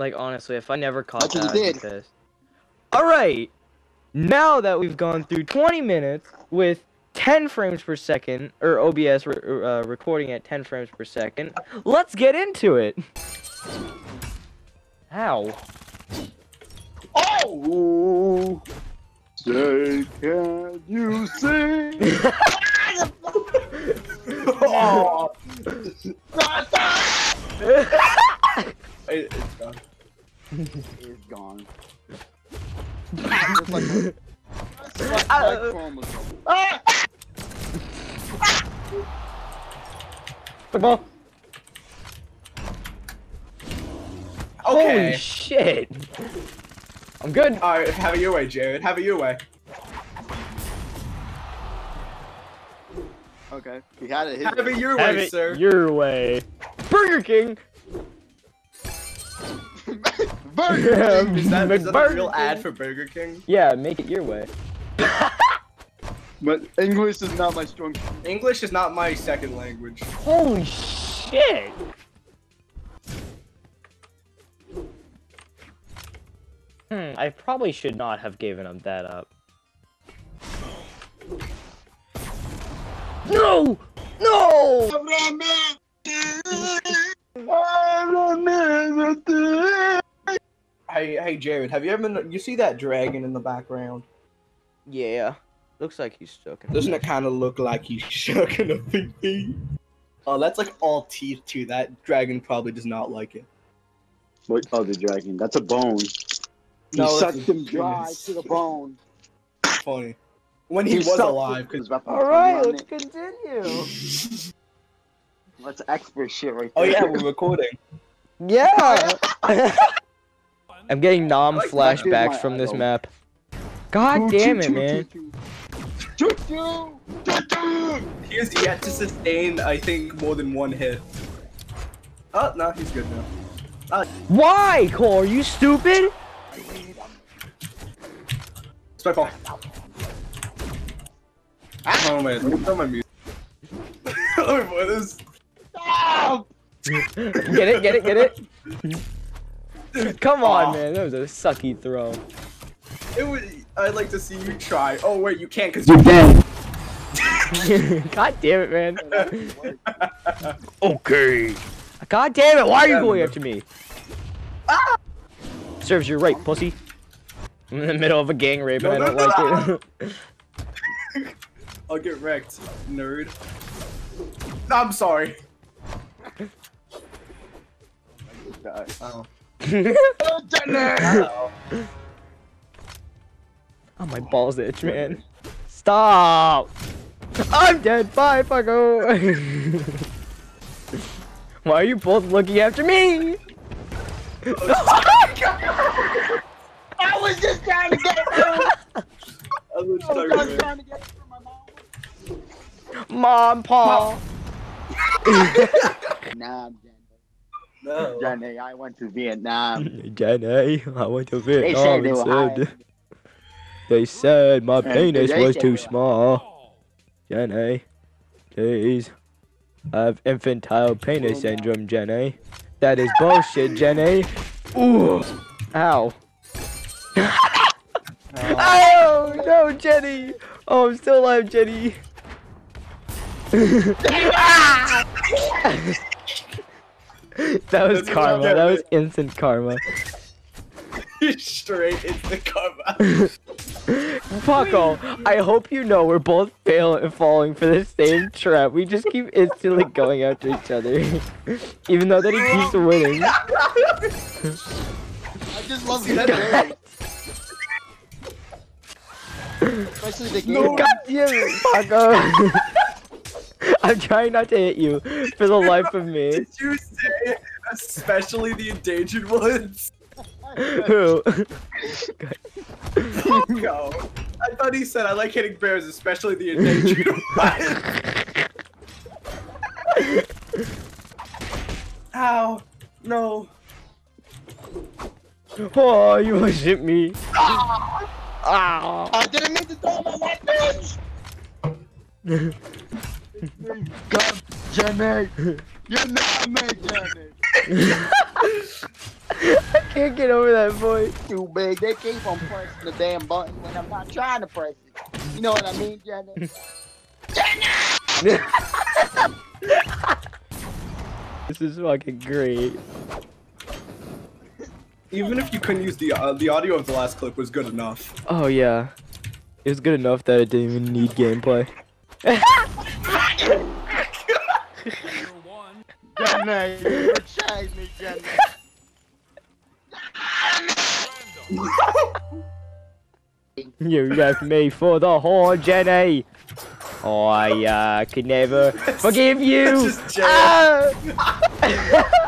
Like honestly, if I never caught That's that, I'd be did. pissed. All right. Now that we've gone through 20 minutes with 10 frames per second, or OBS re- uh, recording at 10 frames per second, let's get into it. Ow. Oh! Say, can you sing? It's gone. Just like, just like Uh, chromosome. Football. Holy shit. I'm good. Alright, have it your way, Jared. Have it your way. Okay, he had it his Have it way. your Have way, it sir. your way. Burger King. Burger King! Is that, is that a real ad for Burger King? Yeah, make it your way. But English is not my strong. English is not my second language. Holy shit. Hmm, I probably should not have given him that up. No! No! Hey, hey, Jared. Have you ever been? you see that dragon in the background? Yeah. Looks like he's stuck in Doesn't it kind of look like he's shucking a big pee? Oh, that's like all teeth too. That dragon probably does not like it. What oh, other dragon? That's a bone. He No, sucked it's- him dry to the bone. Funny. When he, was alive, because Alright, let's continue. That's expert shit right oh, there. oh yeah, we're recording. Yeah! I'm getting Nam like flashbacks from this map. God damn it, man. Choo-choo! Choo-choo! He has yet to sustain, I think, more than one hit. Oh no, he's good now. Ah. Why, Cole? Are you stupid? Spike ball. Oh ah. man, let me throw my music. oh boy, this. Stop! Get it, get it, get it. Come on, Aw. man. That was a sucky throw. It would. I'd like to see you try. Oh wait, you can't because you're dead. God damn it, man. Okay. God damn it, why are you going after me? Ah! Serves you right, pussy. I'm in the middle of a gang rape and I don't no, like it. I'll get wrecked, nerd. No, I'm sorry. Oh. Oh, my balls itch, man. Stop! I'm dead. Bye, fucko. Why are you both looking after me? I was just trying to get it I was I was just trying to get it from my mom. Mom, Paul. Nah, No. Jenny, I went to Vietnam. Jenny, I went to They Vietnam said they and were said, hiding. they said my And penis was too small. Jenny, please. I have infantile penis syndrome, Jenny. That is bullshit, Jenny. Ooh. Ow. Oh, no, Jenny. Oh, I'm still alive, Jenny. that was karma. That was instant karma. Straight into the Fuck Fucko, I hope you know we're both failing falling for the same trap. We just keep instantly going after each other. Even though that he keeps winning. I just love See that? Vietnam. Especially the game. No. God damn it, Fucko. I'm trying not to hit you for the life of me. Did you say, especially the endangered ones? Who? No. I thought he said I like hitting bears, especially the endangered ones. Ow. No. Oh, you almost hit me. Ah. I didn't mean to throw my white bitch! God, Jenny! You're not me, Jenny! I can't get over that voice. Too big. They keep on pressing the damn button when I'm not trying to press it. You know what I mean, Jenna? Jenna! This is fucking great. Even if you couldn't use the uh, the audio of the last clip was good enough. Oh yeah. It was good enough that it didn't even need gameplay. Jenna, you betrayed me, Jenna. You left me for the horn, Jenny. I uh, can never forgive you. Just jam. Ah!